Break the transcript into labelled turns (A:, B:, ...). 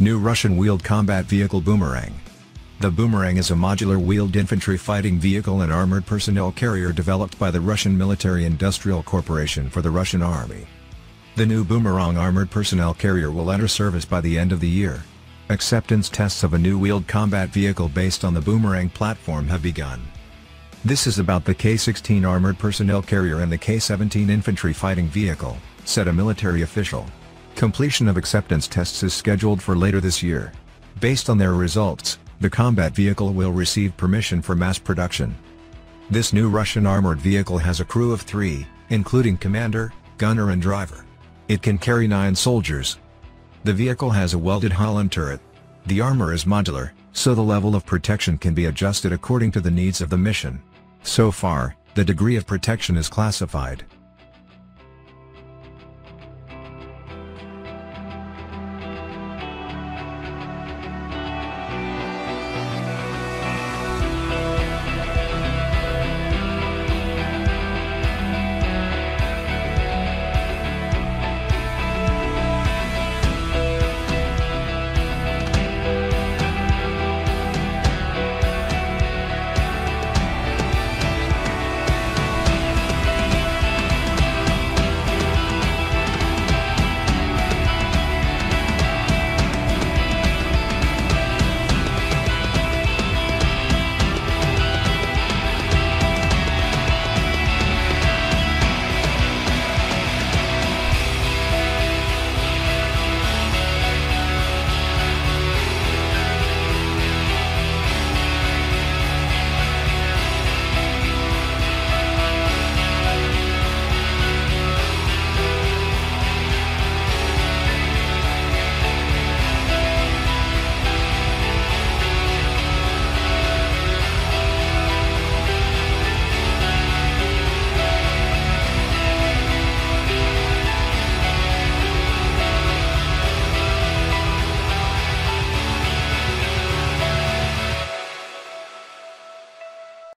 A: New Russian Wheeled Combat Vehicle Boomerang. The Boomerang is a modular wheeled infantry fighting vehicle and armored personnel carrier developed by the Russian Military Industrial Corporation for the Russian Army. The new Boomerang armored personnel carrier will enter service by the end of the year. Acceptance tests of a new wheeled combat vehicle based on the Boomerang platform have begun. This is about the K-16 armored personnel carrier and the K-17 infantry fighting vehicle, said a military official. Completion of acceptance tests is scheduled for later this year. Based on their results, the combat vehicle will receive permission for mass production. This new Russian armored vehicle has a crew of three, including commander, gunner and driver. It can carry nine soldiers. The vehicle has a welded hull and turret. The armor is modular, so the level of protection can be adjusted according to the needs of the mission. So far, the degree of protection is classified